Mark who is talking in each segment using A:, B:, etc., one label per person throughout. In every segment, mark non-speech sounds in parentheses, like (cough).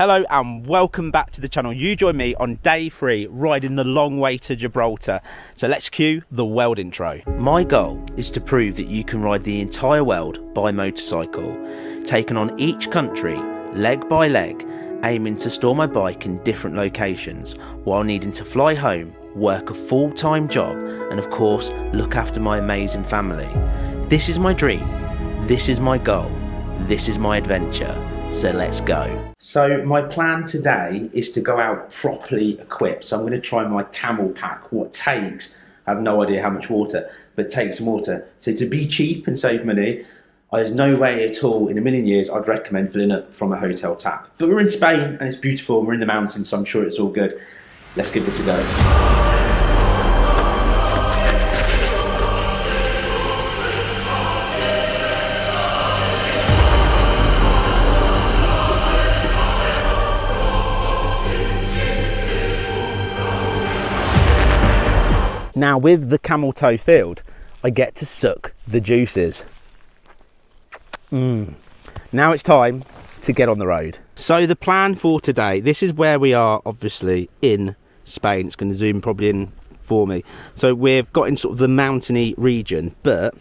A: Hello and welcome back to the channel. You join me on day three, riding the long way to Gibraltar. So let's cue the world intro. My goal is to prove that you can ride the entire world by motorcycle, taking on each country leg by leg, aiming to store my bike in different locations while needing to fly home, work a full-time job, and of course, look after my amazing family. This is my dream. This is my goal. This is my adventure. So let's go. So my plan today is to go out properly equipped. So I'm going to try my CamelBak, What takes? I have no idea how much water, but take some water. So to be cheap and save money, there's no way at all in a million years I'd recommend filling up from a hotel tap. But we're in Spain and it's beautiful and we're in the mountains, so I'm sure it's all good. Let's give this a go. Now with the camel toe field, I get to suck the juices. Mm. Now it's time to get on the road. So the plan for today, this is where we are obviously in Spain. It's going to zoom probably in for me. So we've got in sort of the mountainy region, but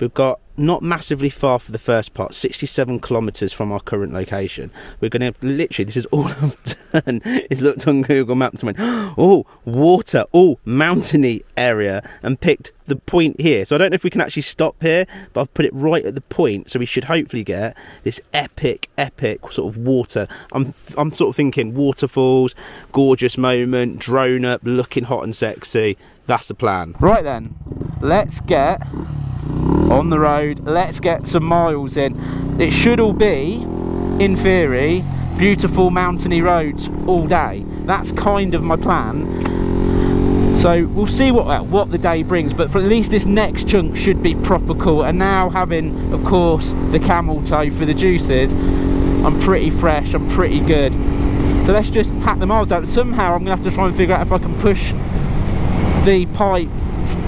A: we've got not massively far for the first part, 67 kilometres from our current location. We're going to literally, this is all (laughs) I've done is looked on Google Maps and went, (gasps) oh, water, oh, mountainy area, and picked the point here. So I don't know if we can actually stop here, but I've put it right at the point, so we should hopefully get this epic, epic sort of water. I'm, I'm sort of thinking waterfalls, gorgeous moment, drone up, looking hot and sexy. That's the plan. Right then, let's get on the road. Let's get some miles in. It should all be in theory beautiful mountainy roads all day. That's kind of my plan. So we'll see what uh, what the day brings but for at least this next chunk should be proper cool. And now having of course the camel toe for the juices I'm pretty fresh I'm pretty good. So let's just pat the miles out somehow I'm gonna have to try and figure out if I can push the pipe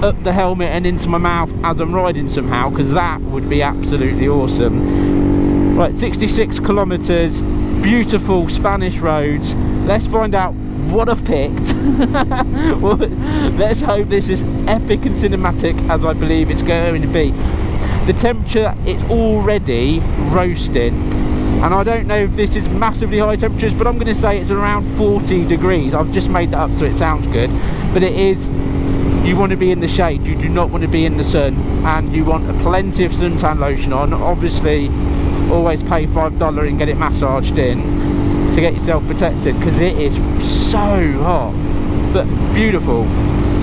A: up the helmet and into my mouth as I'm riding somehow because that would be absolutely awesome. Right 66 kilometers beautiful Spanish roads. Let's find out what I've picked. (laughs) Let's hope this is epic and cinematic as I believe it's going to be. The temperature it's already roasting. And I don't know if this is massively high temperatures but I'm going to say it's around 40 degrees. I've just made that up so it sounds good. But it is you want to be in the shade you do not want to be in the sun and you want a plenty of suntan lotion on. Obviously always pay five dollar and get it massaged in to get yourself protected because it is so hot but beautiful.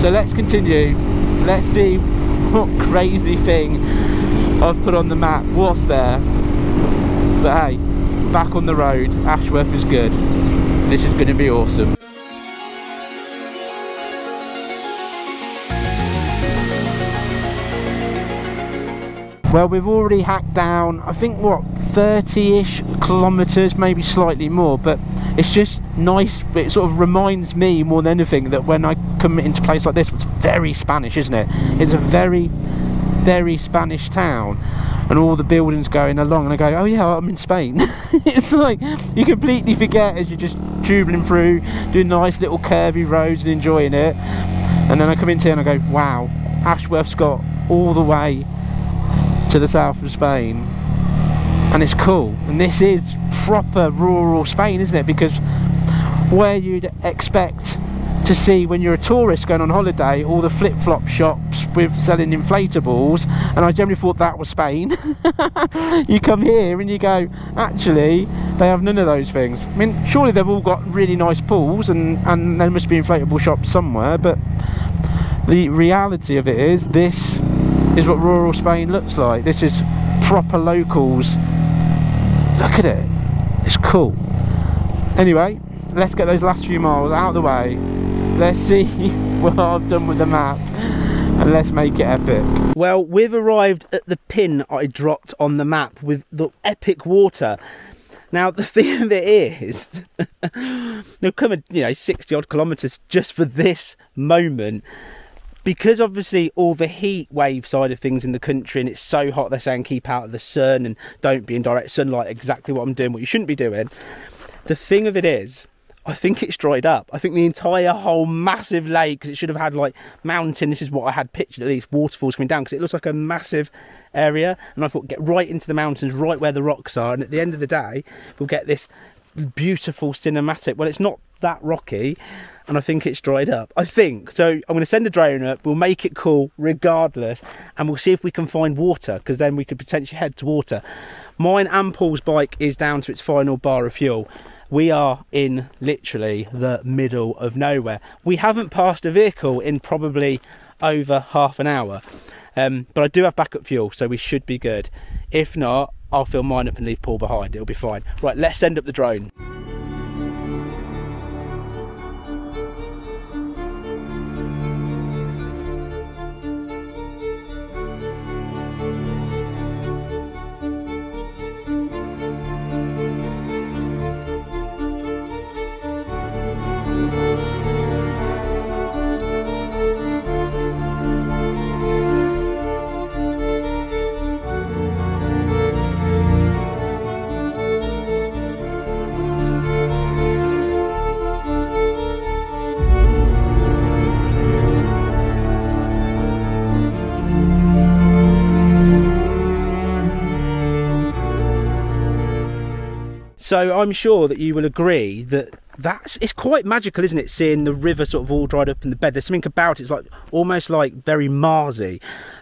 A: So let's continue. Let's see (laughs) what crazy thing I've put on the map. What's there? But hey back on the road. Ashworth is good. This is going to be awesome well we've already hacked down I think what 30-ish kilometers maybe slightly more but it's just nice it sort of reminds me more than anything that when I come into a place like this it's very Spanish isn't it? It's a very very Spanish town and all the buildings going along and I go oh yeah I'm in Spain. (laughs) It's like you completely forget as you're just tubing through doing nice little curvy roads and enjoying it. And then I come into here and I go wow Ashworth's got all the way to the south of Spain and it's cool. And this is proper rural Spain isn't it? Because where you'd expect to see when you're a tourist going on holiday all the flip-flop shops with selling inflatables and I generally thought that was Spain. (laughs) You come here and you go actually they have none of those things. I mean surely they've all got really nice pools and and there must be inflatable shops somewhere but the reality of it is this is what rural Spain looks like. This is proper locals. Look at it. It's cool. Anyway, let's get those last few miles out of the way. Let's see (laughs) what I've done with the map and let's make it epic. Well, we've arrived at the pin I dropped on the map with the epic water. Now the (laughs) thing of it is, (laughs) they've come, you know, 60 odd kilometres just for this moment because obviously all the heat wave side of things in the country and it's so hot they're saying keep out of the sun and don't be in direct sunlight exactly what i'm doing what you shouldn't be doing
B: The thing of it is, I think it's dried up. I think the entire whole massive lake, because it should have had like mountain. This is what I had pictured at least waterfalls coming down, because it looks like a massive area. And I thought get right into the mountains, right where the rocks are, and at the end of the day, we'll get this beautiful cinematic. Well, it's not that rocky, and I think it's dried up. I think so. I'm going to send a drone up. We'll make it cool regardless, and we'll see if we can find water, because then we could potentially head to water. Mine and Paul's bike is down to its final bar of fuel we are in literally the middle of nowhere. We haven't passed a vehicle in probably over half an hour, um, but I do have backup fuel, so we should be good. If not, I'll fill mine up and leave Paul behind. It'll be fine. Right, let's send up the drone. So I'm sure that you will agree that that's it's quite magical, isn't it? Seeing the river sort of all dried up in the bed. There's something about it. It's like almost like very Marsy,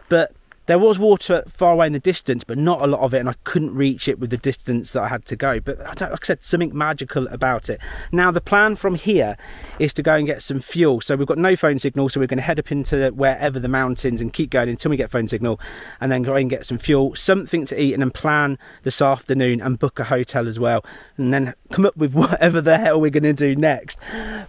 B: but there was water far away in the distance, but not a lot of it, and I couldn't reach it with the distance that I had to go. But like I said, something magical about it. Now, the plan from here is to go and get some fuel. So we've got no phone signal, so we're going to head up into wherever the mountains and keep going until we get phone signal, and then go and get some fuel, something to eat, and then plan this afternoon and book a hotel as well, and then come up with (laughs) whatever the hell we're going to do next.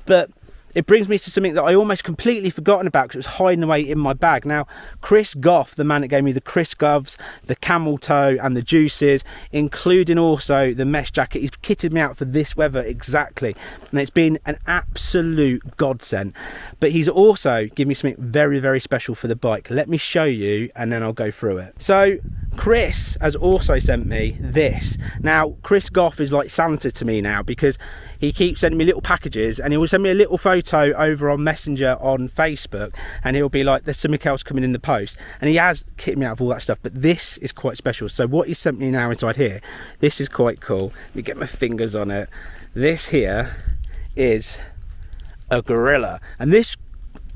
B: But it brings me to something that I almost completely forgotten about because it was hiding away in my bag. Now, Chris Goff, the man that gave me the Chris Govs, the camel toe, and the juices, including also the mesh jacket, he's kitted me out for this weather exactly. And it's been an absolute godsend. But he's also given me something very, very special for the bike. Let me show you and then I'll go through it. So, Chris has also sent me this. Now, Chris Goff is like Santa to me now because he keeps sending me little packages and he will send me a little photo over on Messenger on Facebook and he'll be like, there's something else coming in the post. And he has kitted me out of all that stuff, but this is quite special. So what he sent me now inside here, this is quite cool. Let me get my fingers on it. This here is a gorilla. And this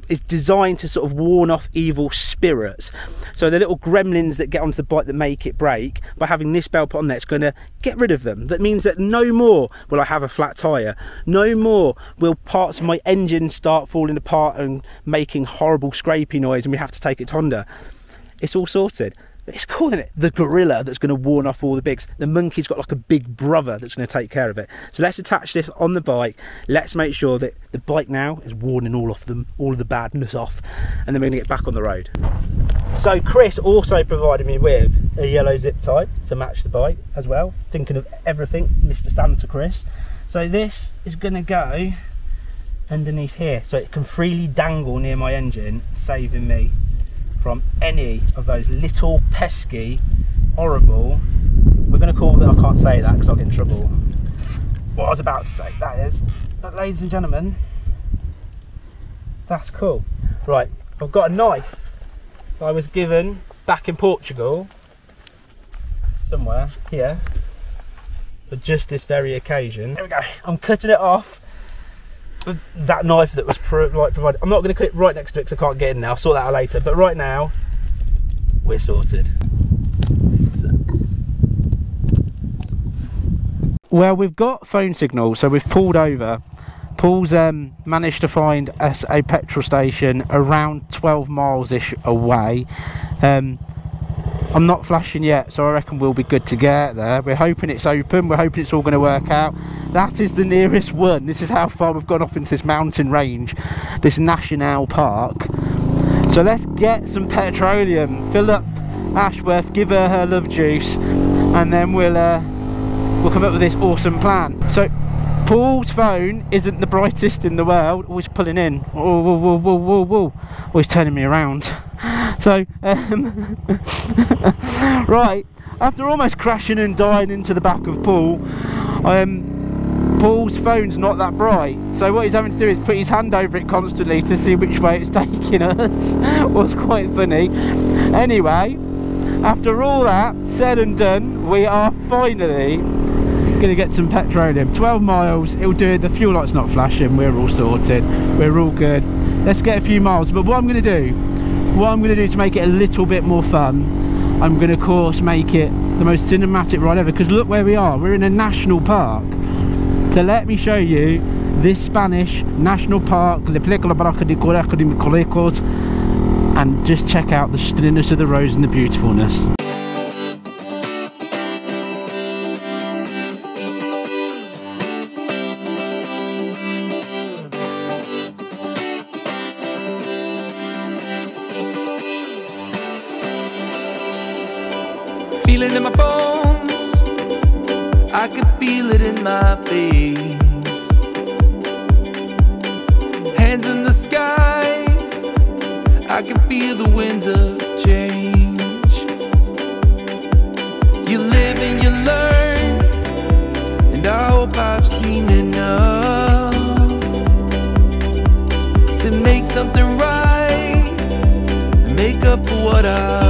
B: is designed to sort of warn off evil spirits. So the little gremlins that get onto the bike that make it break, by having this bell put on there, it's going to get rid of them. That means that no more will I have a flat tyre. No more will parts of my engine start falling apart and making horrible scrapey noise and we have to take it to Honda. It's all sorted. It's calling it the gorilla that's going to warn off all the bigs. The monkey's got like a big brother that's going to take care of it. So let's attach this on the bike. Let's make sure that the bike now is warning all of them, all of the badness off, and then we're going to get back on the road. So Chris also provided me with a yellow zip tie to match the bike as well. Thinking of everything, Mr. Santa Chris. So this is going to go underneath here so it can freely dangle near my engine saving me from any of those little pesky, horrible, we're going to call them, I can't say that because I'll get in trouble. What I was about to say, that is, that ladies and gentlemen, that's cool. Right, I've got a knife that I was given back in Portugal, somewhere here, for just this very occasion. Here we go, I'm cutting it off that knife that was pro like provided. I'm not going to clip right next to it because I can't get in there. I'll sort that out later. But right now, we're sorted. So.
A: Well, we've got phone signal, so we've pulled over. Paul's um, managed to find us a petrol station around 12 miles ish away. Um, I'm not flashing yet, so I reckon we'll be good to get there. We're hoping it's open, we're hoping it's all going to work out. That is the nearest one. This is how far we've gone off into this mountain range, this national park. So let's get some petroleum, fill up Ashworth, give her her love juice, and then we'll uh, we'll come up with this awesome plan. So Paul's phone isn't the brightest in the world. Always pulling in. Whoa, whoa, whoa, whoa, whoa, whoa. Always turning me around. (laughs) So, um, (laughs) right, after almost crashing and dying into the back of Paul, um, Paul's phone's not that bright, so what he's having to do is put his hand over it constantly to see which way it's (laughs) taking us. was quite funny. Anyway, after all that said and done, we are finally going to get some petroleum. 12 miles, it'll do. The fuel light's not flashing. We're all sorted. We're all good. Let's get a few miles. But what I'm going to do, what I'm going to do to make it a little bit more fun I'm going to of course make it the most cinematic ride ever because look where we are. We're in a national park. So let me show you this Spanish national park Le Película Barraca de Correco de Micolecos, and just check out the stunningness of the roads and the beautifulness
C: I hope I've seen enough to make something right and make up for what I've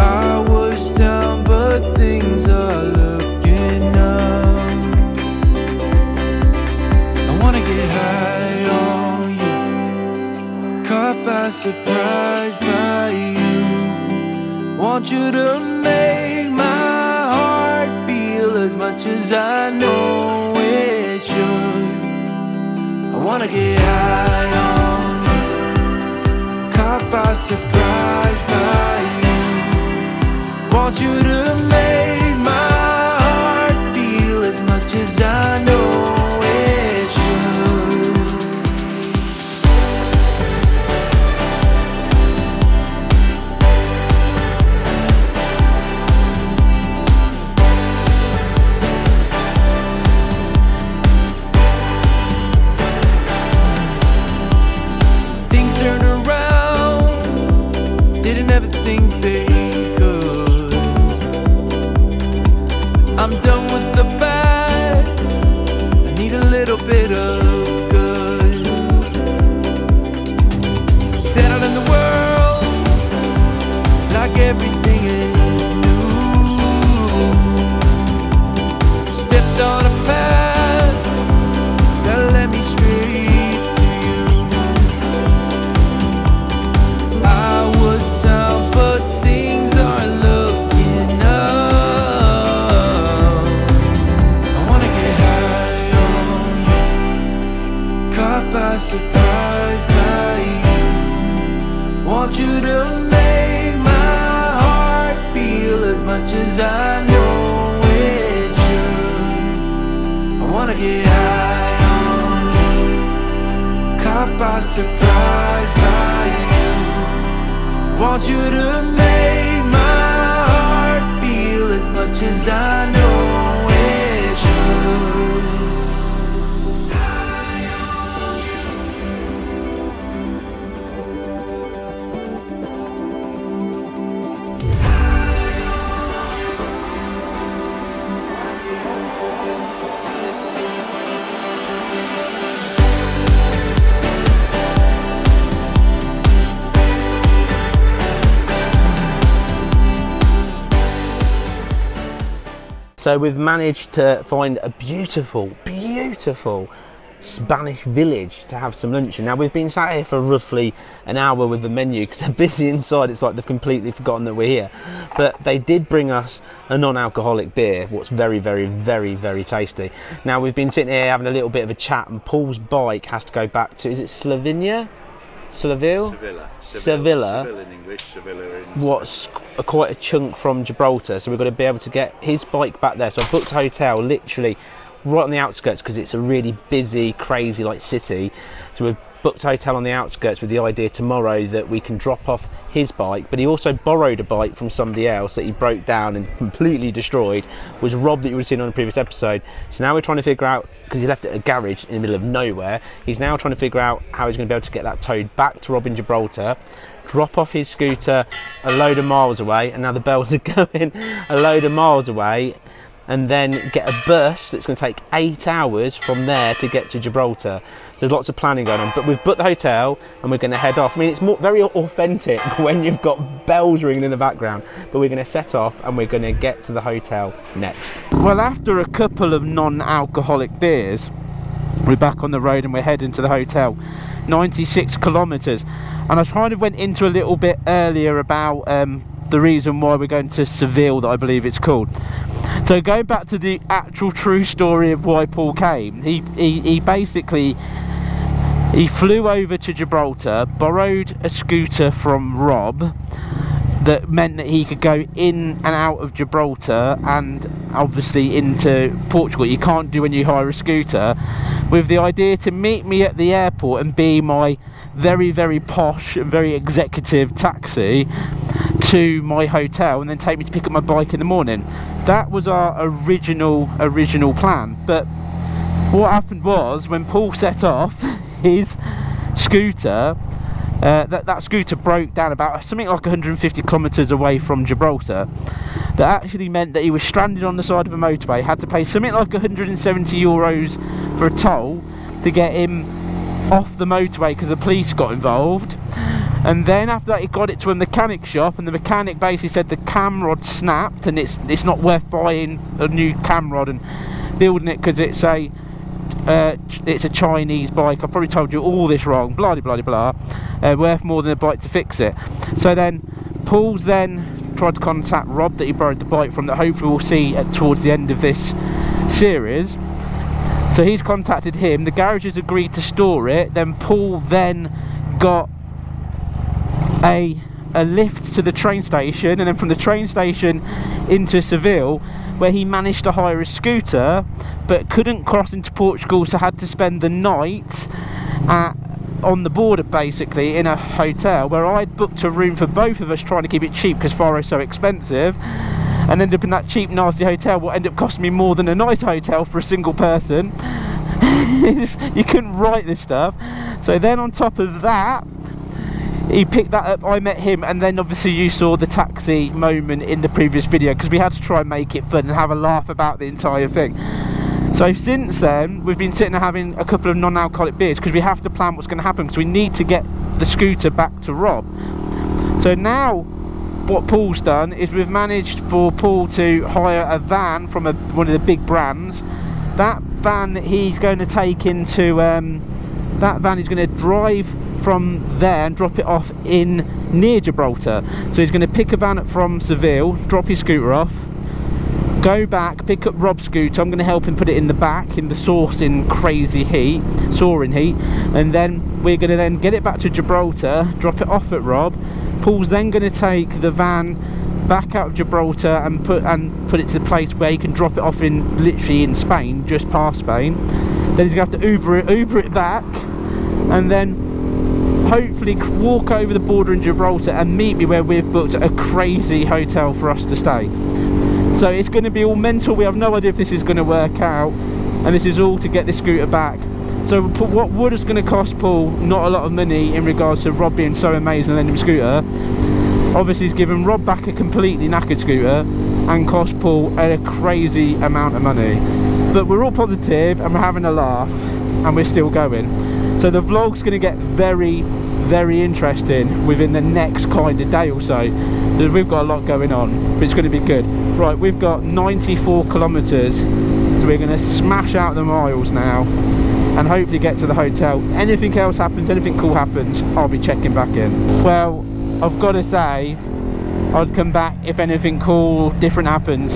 C: I was down, but things are looking up. I wanna get high on you, caught by surprise by you. Want you to as I know it should. I wanna get high on you, caught by surprise by you. Want you to make my heart feel as much as I know
B: So we've managed to find a beautiful, beautiful Spanish village to have some lunch in. Now we've been sat here for roughly an hour with the menu because they're busy inside. It's like they've completely forgotten that we're here. But they did bring us a non-alcoholic beer, what's very, very, very, very tasty. Now we've been sitting here having a little bit of a chat, and Paul's bike has to go back to is it Slovenia? Seville?
D: Sevilla.
B: Sevilla.
D: Seville in English, Sevilla in
B: what's a, quite a chunk from Gibraltar, so we've got to be able to get his bike back there. So I booked a hotel literally right on the outskirts because it's a really busy, crazy like city. So we've booked a hotel on the outskirts with the idea tomorrow that we can drop off his bike. But he also borrowed a bike from somebody else that he broke down and completely destroyed. Was Rob that you would have seen on a previous episode. So now we're trying to figure out because he left it at a garage in the middle of nowhere. He's now trying to figure out how he's going to be able to get that towed back to Rob in Gibraltar drop off his scooter a load of miles away, and now the bells are (laughs) going a load of miles away, and then get a bus that's going to take eight hours from there to get to Gibraltar. So there's lots of planning going on. But we've booked the hotel and we're going to head off. I mean, it's more, very authentic (laughs) when you've got bells ringing in the background. But we're going to set off and we're going to get to the hotel next.
A: Well, after a couple of non-alcoholic beers, we're back on the road and we're heading to the hotel. 96 kilometres. And I kind of went into a little bit earlier about um, the reason why we're going to Seville, that I believe it's called. So going back to the actual true story of why Paul came, he, he, he basically he flew over to Gibraltar, borrowed a scooter from Rob that meant that he could go in and out of Gibraltar and obviously into Portugal. You can't do when you hire a scooter with the idea to meet me at the airport and be my very very posh and very executive taxi to my hotel and then take me to pick up my bike in the morning. That was our original original plan. But what happened was when Paul set off (laughs) his scooter uh, that, that scooter broke down about something like 150 kilometres away from Gibraltar. That actually meant that he was stranded on the side of a motorway had to pay something like 170 euros for a toll to get him off the motorway because the police got involved and then after that he got it to a mechanic shop and the mechanic basically said the cam rod snapped and it's it's not worth buying a new cam rod and building it because it's a uh, it's a Chinese bike. I've probably told you all this wrong. Blah blah blah blah. Uh, worth more than a bike to fix it. So then, Paul's then tried to contact Rob that he borrowed the bike from. That hopefully we'll see at, towards the end of this series. So he's contacted him. The garage has agreed to store it. Then Paul then got a a lift to the train station, and then from the train station into Seville where he managed to hire a scooter but couldn't cross into Portugal so had to spend the night at on the border basically in a hotel where I'd booked a room for both of us trying to keep it cheap because Faro's so expensive and ended up in that cheap nasty hotel what ended up costing me more than a nice hotel for a single person. (laughs) You couldn't write this stuff. So then on top of that he picked that up. I met him and then obviously you saw the taxi moment in the previous video because we had to try and make it fun and have a laugh about the entire thing. So since then we've been sitting and having a couple of non-alcoholic beers because we have to plan what's going to happen because we need to get the scooter back to Rob. So now what Paul's done is we've managed for Paul to hire a van from a, one of the big brands. That van that he's going to take into um, that van is going to drive from there and drop it off in near Gibraltar. So he's going to pick a van up from Seville, drop his scooter off, go back, pick up Rob's scooter. I'm going to help him put it in the back in the sourcing crazy heat, soaring heat, and then we're going to then get it back to Gibraltar, drop it off at Rob. Paul's then going to take the van back out of Gibraltar and put and put it to the place where he can drop it off in literally in Spain, just past Spain. Then he's going to have to Uber it, Uber it back, and then hopefully walk over the border in Gibraltar and meet me where we've booked a crazy hotel for us to stay. So it's going to be all mental. We have no idea if this is going to work out. And this is all to get the scooter back. So what would is going to cost Paul not a lot of money in regards to Rob being so amazing and lending him scooter. Obviously he's given Rob back a completely knackered scooter and cost Paul a crazy amount of money. But we're all positive and we're having a laugh and we're still going. So the vlog's going to get very, very interesting within the next kind of day or so. We've got a lot going on, but it's going to be good. Right, we've got 94 kilometres, so we're going to smash out the miles now and hopefully get to the hotel. Anything else happens, anything cool happens, I'll be checking back in. Well, I've got to say, I'd come back if anything cool, different happens.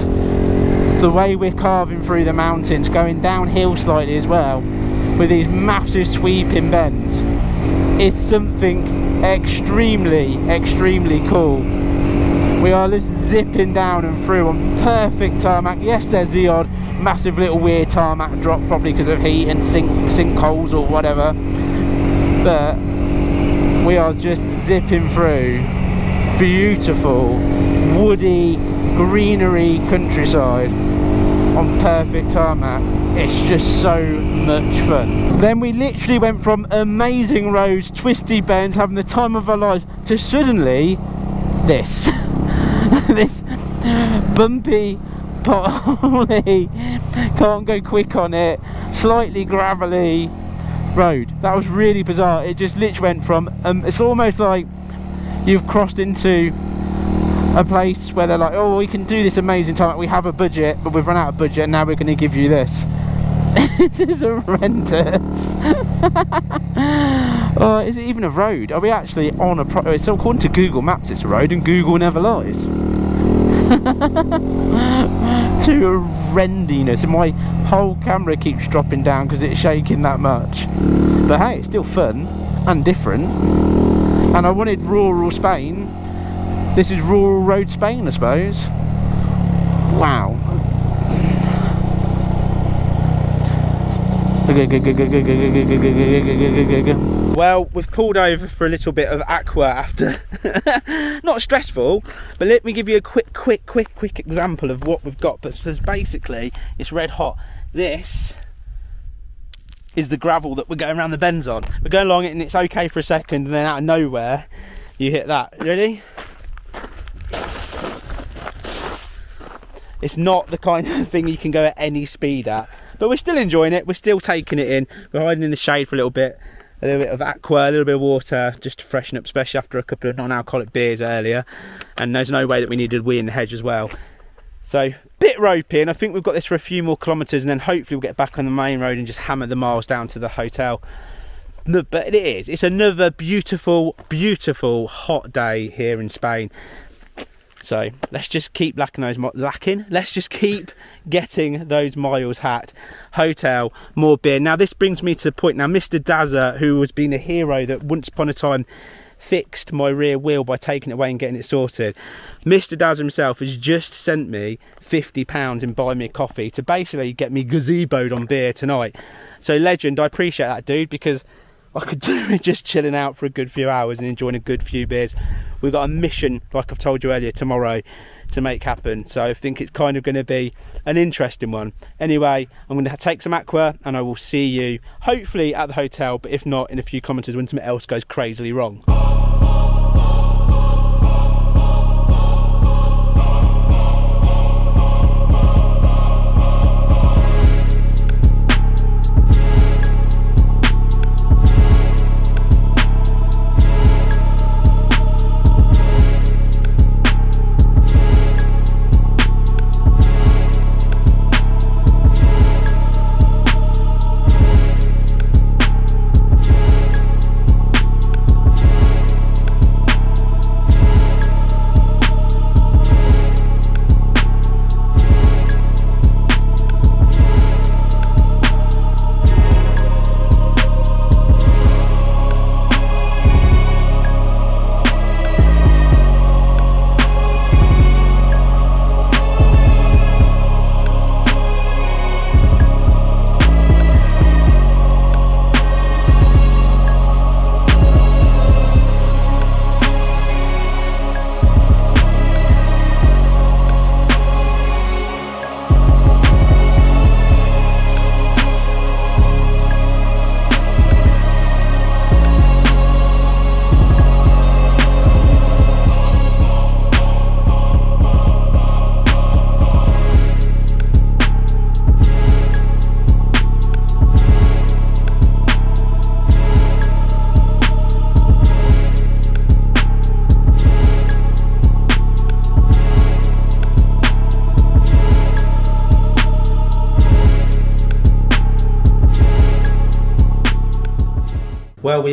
A: The way we're carving through the mountains, going downhill slightly as well, with these massive sweeping bends is something extremely, extremely cool. We are just zipping down and through on perfect tarmac. Yes, there's the odd massive little weird tarmac drop, probably because of heat and sink sinkholes or whatever. But we are just zipping through beautiful, woody, greenery countryside on perfect tarmac it's just so much fun. Then we literally went from amazing roads twisty bends having the time of our lives to suddenly this. (laughs) This bumpy potholy, can't go quick on it, slightly gravelly road. That was really bizarre. It just literally went from, um, it's almost like you've crossed into a place where they're like, oh, we can do this amazing time. We have a budget, but we've run out of budget, and now we're going to give you this. (laughs) this is horrendous. (laughs) oh, is it even a road? Are we actually on a pro? So according to Google Maps, it's a road, and Google never lies. (laughs) to horrendiness, my whole camera keeps dropping down because it's shaking that much. But hey, it's still fun and different. And I wanted rural Spain. This is rural road Spain, I suppose. Wow.
B: Well, we've pulled over for a little bit of aqua after. (laughs) Not stressful, but let me give you a quick, quick, quick, quick example of what we've got. But basically, it's red hot. This is the gravel that we're going around the bends on. We're going along it and it's okay for a second, and then out of nowhere, you hit that. Ready? It's not the kind of thing you can go at any speed at. But we're still enjoying it. We're still taking it in. We're hiding in the shade for a little bit. A little bit of aqua, a little bit of water, just to freshen up, especially after a couple of non-alcoholic beers earlier. And there's no way that we needed wee in the hedge as well. So, bit ropey, and I think we've got this for a few more kilometres, and then hopefully we'll get back on the main road and just hammer the miles down to the hotel. But it is. It's another beautiful, beautiful hot day here in Spain. So let's just keep lacking those lacking. Let's just keep (laughs) getting those miles hat. Hotel, more beer. Now this brings me to the point. Now Mr. Dazza, who has been a hero that once upon a time fixed my rear wheel by taking it away and getting it sorted. Mr. Dazza himself has just sent me £50 in buy me a coffee to basically get me gazeboed on beer tonight. So legend, I appreciate that dude because I could (laughs) do with just chilling out for a good few hours and enjoying a good few beers. We've got a mission, like I've told you earlier, tomorrow to make happen. So I think it's kind of going to be an interesting one. Anyway, I'm going to take some aqua and I will see you hopefully at the hotel, but if not, in a few kilometres when something else goes crazily wrong.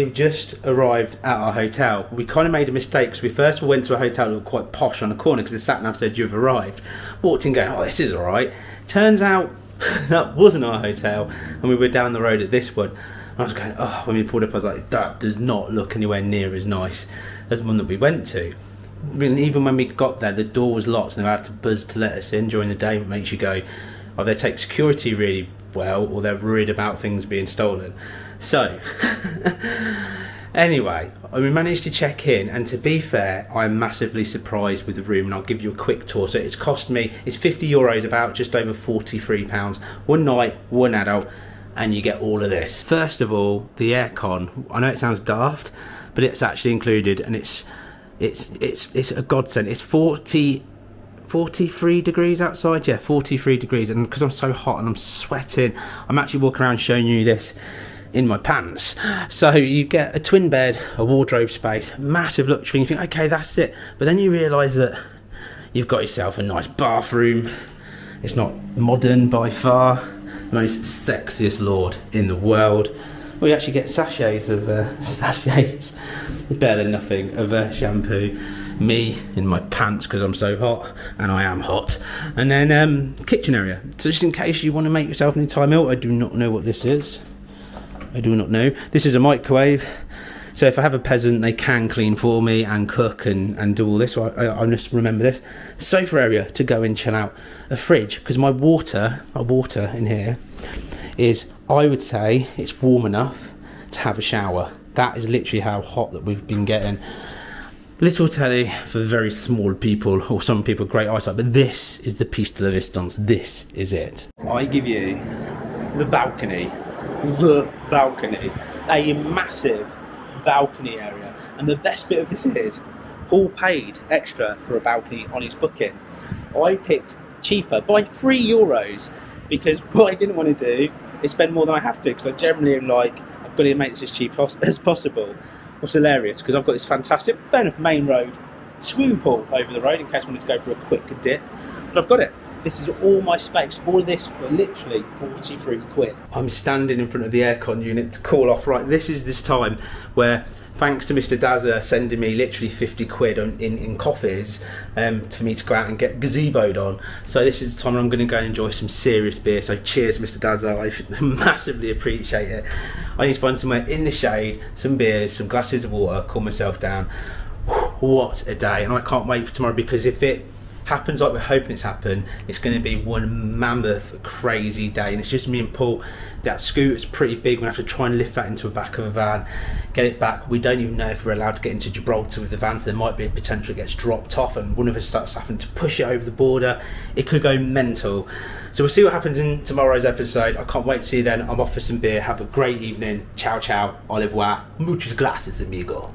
B: We've just arrived at our hotel. We kind of made a mistake because we first went to a hotel that looked quite posh on the corner because the sat nav said you've arrived. Walked in going, oh, this is all right. Turns out (laughs) that wasn't our hotel and we were down the road at this one. And I was going, oh, when we pulled up, I was like, that does not look anywhere near as nice as the one that we went to. Even when we got there, the door was locked and they had to buzz to let us in during the day. It makes you go, oh, they take security really well or they're worried about things being stolen. So, anyway, we managed to check in, and to be fair, I'm massively surprised with the room, and I'll give you a quick tour. So, it's cost me, it's 50 euros, about just over 43 pounds, one night, one adult, and you get all of this. First of all, the aircon. I know it sounds daft, but it's actually included, and it's it's it's it's a godsend. It's 40 43 degrees outside. Yeah, 43 degrees. And because I'm so hot and I'm sweating, I'm actually walking around showing you this in my pants. So you get a twin bed, a wardrobe space, massive luxury. And you think, okay, that's it. But then you realise that you've got yourself a nice bathroom. It's not modern by far. Most sexiest lord in the world. We actually get sachets of uh, (laughs) sachets, better than nothing of uh, shampoo. Me in my pants because I'm so hot, and I am hot. And then um, kitchen area. So just in case you want to make yourself an entire meal, I do not know what this is. I do not know. This is a microwave. So if I have a peasant, they can clean for me and cook and, and do all this. So I, I, I just remember this. Sofa area to go and chill out. A fridge because my water, my water in here, is I would say it's warm enough to have a shower. That is literally how hot that we've been getting. Little telly for very small people, or some people great eyesight, but this is the piece de la resistance. This is it. I give you the balcony, the balcony, a massive balcony area. And the best bit of this is, Paul paid extra for a balcony on his booking. I picked cheaper by three euros because (laughs) what I didn't want to do is spend more than I have to because I generally am like, I've got to make this as cheap (laughs) as possible. What's hilarious because I've got this fantastic, enough, main road swimming pool over the road in case I wanted to go for a quick dip. But I've got it. This is all my space. All of this for literally 43 quid. I'm standing in front of the aircon unit to cool off. Right, this is this time where, thanks to Mr. Dazza sending me literally 50 quid on, in, in coffees um, for me to go out and get gazeboed on. So this is the time I'm going to go and enjoy some serious beer. So cheers, Mr. Dazza. I (laughs) massively appreciate it. I need to find somewhere in the shade, some beers, some glasses of water, cool myself down. What a day. And I can't wait for tomorrow because if it happens like we're hoping it's happened, it's going to be one mammoth crazy day. And it's just me and Paul. That scooter's pretty big. We have to try and lift that into the back of a van, get it back. We don't even know if we're allowed to get into Gibraltar with the van. So there might be a potential it gets dropped off, and one of us starts having to push it over the border. It could go mental. So we'll see what happens in tomorrow's episode. I can't wait to see you then. I'm off for some beer. Have a great evening. Ciao, ciao. Au revoir. Muchas gracias, amigo.